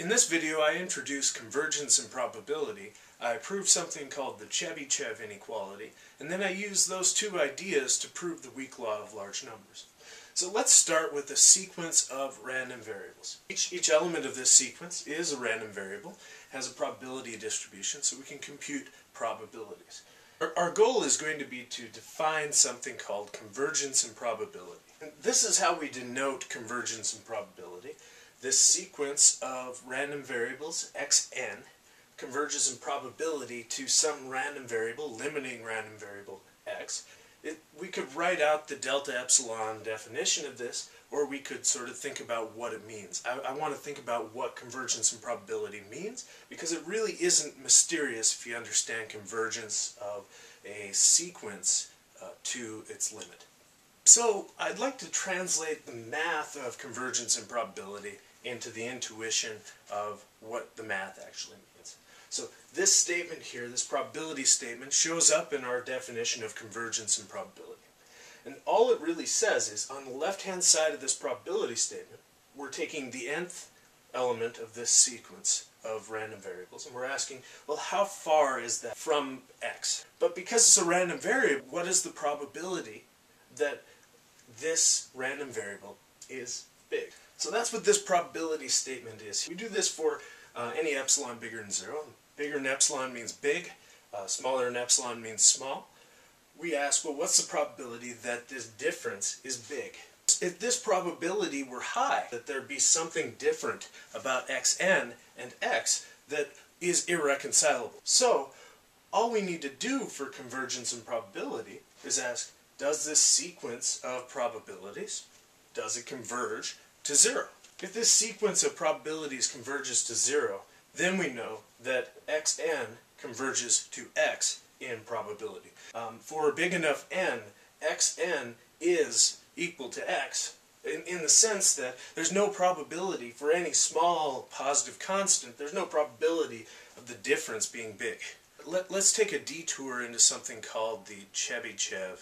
In this video I introduce convergence in probability, I prove something called the Chebyshev inequality, and then I use those two ideas to prove the weak law of large numbers. So let's start with a sequence of random variables. Each, each element of this sequence is a random variable, has a probability distribution, so we can compute probabilities. Our, our goal is going to be to define something called convergence in probability. And this is how we denote convergence in probability. This sequence of random variables, xn, converges in probability to some random variable, limiting random variable x. It, we could write out the delta epsilon definition of this, or we could sort of think about what it means. I, I want to think about what convergence in probability means, because it really isn't mysterious if you understand convergence of a sequence uh, to its limit. So I'd like to translate the math of convergence in probability into the intuition of what the math actually means. So this statement here, this probability statement, shows up in our definition of convergence in probability. And all it really says is, on the left-hand side of this probability statement, we're taking the nth element of this sequence of random variables, and we're asking, well, how far is that from x? But because it's a random variable, what is the probability that this random variable is big? So that's what this probability statement is. We do this for uh, any epsilon bigger than zero. Bigger than epsilon means big, uh, smaller than epsilon means small. We ask, well, what's the probability that this difference is big? If this probability were high, that there'd be something different about xn and x that is irreconcilable. So, all we need to do for convergence in probability is ask, does this sequence of probabilities, does it converge to zero. If this sequence of probabilities converges to zero, then we know that xn converges to x in probability. Um, for a big enough n, xn is equal to x in, in the sense that there's no probability for any small positive constant, there's no probability of the difference being big. Let, let's take a detour into something called the Chebyshev.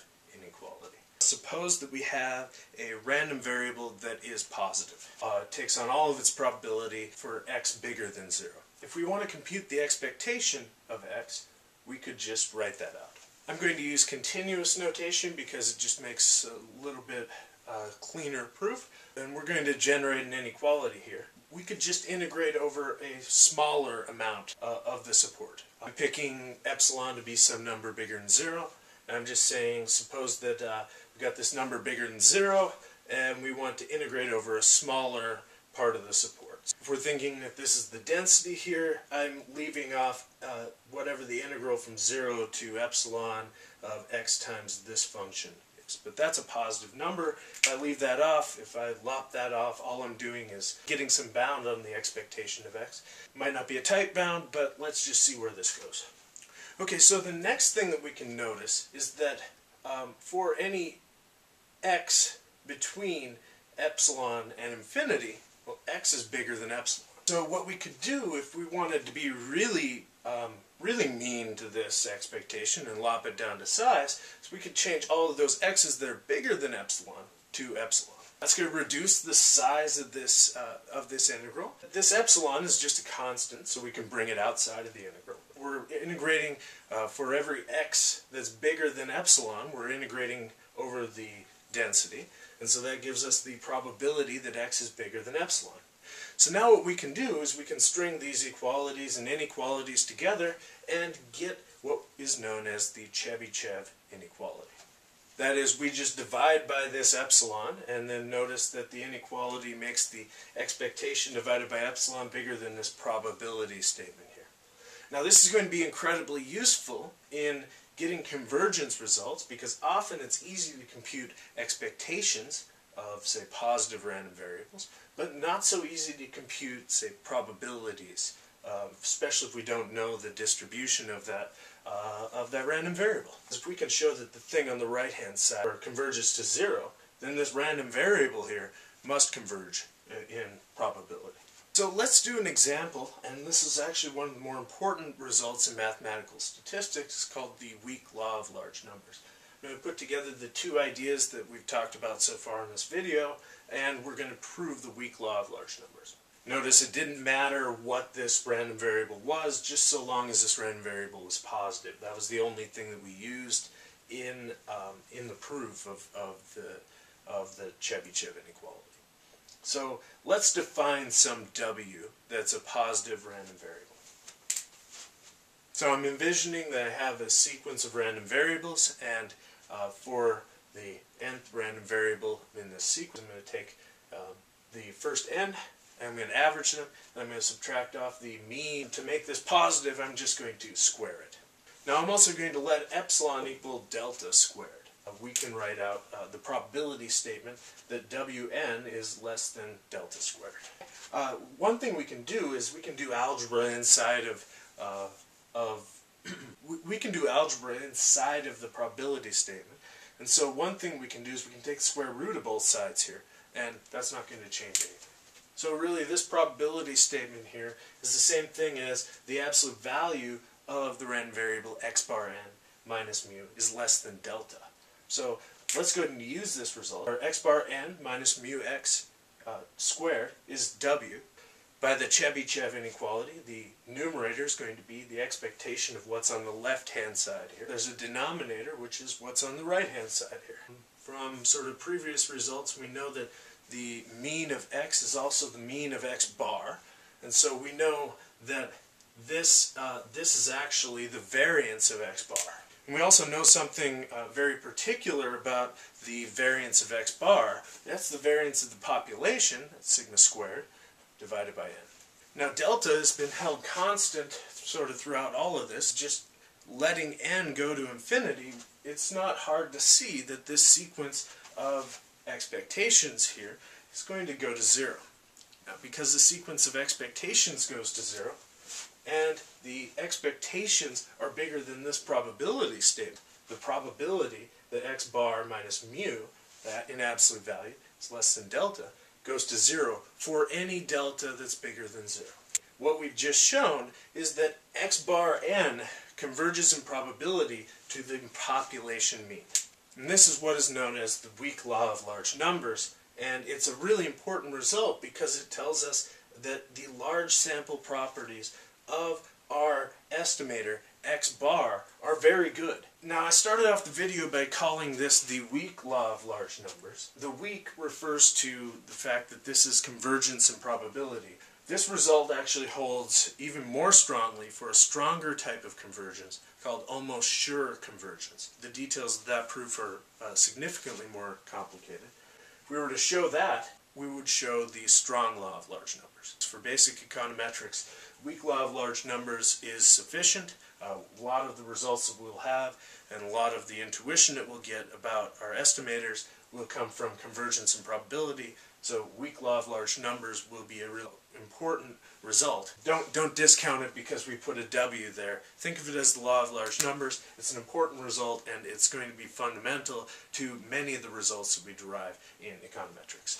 Suppose that we have a random variable that is positive. Uh, it takes on all of its probability for x bigger than 0. If we want to compute the expectation of x, we could just write that out. I'm going to use continuous notation because it just makes a little bit uh, cleaner proof. And we're going to generate an inequality here. We could just integrate over a smaller amount uh, of the support. I'm picking epsilon to be some number bigger than 0. I'm just saying, suppose that uh, we've got this number bigger than 0, and we want to integrate over a smaller part of the support. If we're thinking that this is the density here, I'm leaving off uh, whatever the integral from 0 to epsilon of x times this function is. But that's a positive number. If I leave that off, if I lop that off, all I'm doing is getting some bound on the expectation of x. Might not be a tight bound, but let's just see where this goes. Okay, so the next thing that we can notice is that um, for any x between epsilon and infinity, well, x is bigger than epsilon. So what we could do if we wanted to be really, um, really mean to this expectation and lop it down to size, is we could change all of those x's that are bigger than epsilon to epsilon. That's going to reduce the size of this uh, of this integral. This epsilon is just a constant, so we can bring it outside of the integral. We're integrating uh, for every x that's bigger than epsilon, we're integrating over the density, and so that gives us the probability that x is bigger than epsilon. So now what we can do is we can string these equalities and inequalities together and get what is known as the Chebyshev inequality. That is, we just divide by this epsilon, and then notice that the inequality makes the expectation divided by epsilon bigger than this probability statement. Now this is going to be incredibly useful in getting convergence results because often it's easy to compute expectations of, say, positive random variables, but not so easy to compute, say, probabilities, uh, especially if we don't know the distribution of that uh, of that random variable. If we can show that the thing on the right-hand side converges to zero, then this random variable here must converge in probability. So let's do an example, and this is actually one of the more important results in mathematical statistics, called the weak law of large numbers. I'm going to put together the two ideas that we've talked about so far in this video, and we're going to prove the weak law of large numbers. Notice it didn't matter what this random variable was, just so long as this random variable was positive. That was the only thing that we used in um, in the proof of, of the of the Chebyshev inequality. So let's define some w that's a positive random variable. So I'm envisioning that I have a sequence of random variables, and uh, for the nth random variable in this sequence, I'm going to take um, the first n, and I'm going to average them, and I'm going to subtract off the mean. To make this positive, I'm just going to square it. Now I'm also going to let epsilon equal delta squared. We can write out uh, the probability statement that Wn is less than delta squared. Uh, one thing we can do is we can do algebra inside of uh, of we can do algebra inside of the probability statement. And so one thing we can do is we can take the square root of both sides here, and that's not going to change anything. So really this probability statement here is the same thing as the absolute value of the random variable x bar n minus mu is less than delta. So let's go ahead and use this result. Our x bar n minus mu x uh, squared is w, by the Chebyshev inequality, the numerator is going to be the expectation of what's on the left-hand side here. There's a denominator, which is what's on the right-hand side here. From sort of previous results, we know that the mean of x is also the mean of x bar, and so we know that this, uh, this is actually the variance of x bar. And we also know something uh, very particular about the variance of x bar. That's the variance of the population, sigma squared, divided by n. Now delta has been held constant sort of throughout all of this, just letting n go to infinity, it's not hard to see that this sequence of expectations here is going to go to zero. Now because the sequence of expectations goes to zero, and the expectations are bigger than this probability statement, the probability that x bar minus mu, that in absolute value, is less than delta, goes to zero for any delta that's bigger than zero. What we've just shown is that x bar n converges in probability to the population mean. And this is what is known as the weak law of large numbers, and it's a really important result because it tells us that the large sample properties of our estimator x bar are very good. Now I started off the video by calling this the weak law of large numbers. The weak refers to the fact that this is convergence in probability. This result actually holds even more strongly for a stronger type of convergence called almost sure convergence. The details of that proof are uh, significantly more complicated. If we were to show that, we would show the strong law of large numbers. For basic econometrics, weak law of large numbers is sufficient. Uh, a lot of the results that we'll have and a lot of the intuition that we'll get about our estimators will come from convergence in probability. So weak law of large numbers will be a real important result. Don't, don't discount it because we put a W there. Think of it as the law of large numbers. It's an important result and it's going to be fundamental to many of the results that we derive in econometrics.